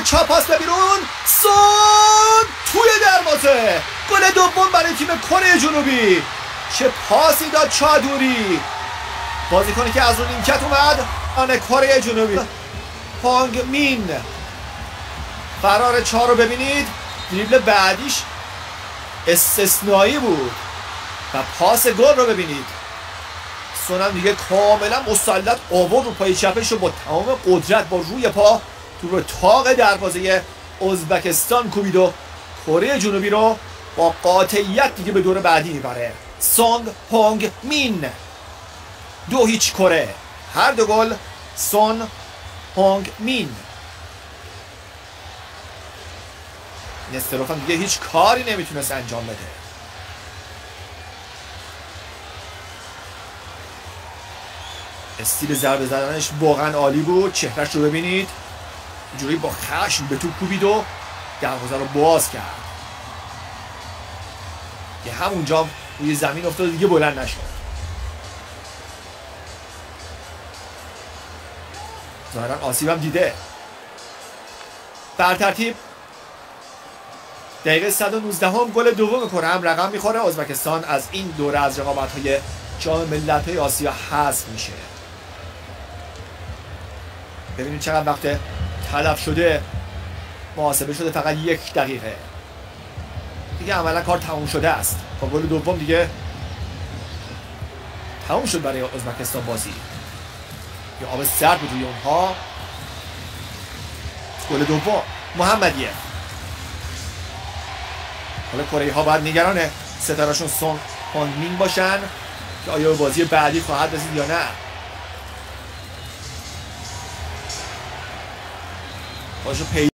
گل چاپ پاس به بیرون. سون توی دروازه. گل دوم برای تیم کره جنوبی. چه پاسی داد چادوری بازیکنی که از اون نیمکت اومد آن کره جنوبی. پانگ مین. فرار چهار رو ببینید. دریبل بعدیش استثنایی بود. و پاس گل رو ببینید. سونم دیگه کاملا مسلط آورد رو پای چپش رو با تمام قدرت با روی پا تو رو تاق دروازه ازبکستان کوبید و کره جنوبی رو با قاطعیت دیگه به دور بعدی می‌بره. سونگ هونگ مین. دو هیچ کره. هر دو گل سون هونگ مین. نستروف هم دیگه هیچ کاری نمی‌تونست انجام بده. استیل ضربه زدنش واقعا عالی بود. چهرش رو ببینید. جوری با خشم به تو کوبید و دروازه رو باز کرد. که همونجا روی زمین افتاد دیگه بلند نشد. ظاهرا آسیبم دیده. بر ترتیب دقیقه 119 هم گل دوم کره هم رقم می‌خوره. ازبکستان از این دوره از رقابت های جام ملت های آسیا حذف میشه. ببینیم چقدر وقت تلف شده محاسبه شده فقط یک دقیقه. دیگه عملا کار تموم شده است. با گل دوم دیگه تموم شد برای ازبکستان بازی. یه آب سرد بود روی اونها. گل دوم محمدیه. حالا کره ها باید نگران ستارشون سون هونمین باشن که آیا بازی بعدی خواهد رسید یا نه. Hoje o PI